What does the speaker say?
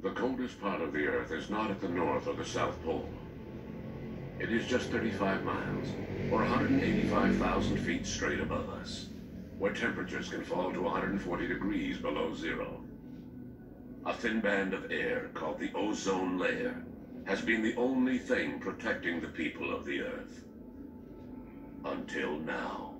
The coldest part of the Earth is not at the North or the South Pole. It is just 35 miles, or 185,000 feet straight above us, where temperatures can fall to 140 degrees below zero. A thin band of air called the ozone layer has been the only thing protecting the people of the Earth. Until now.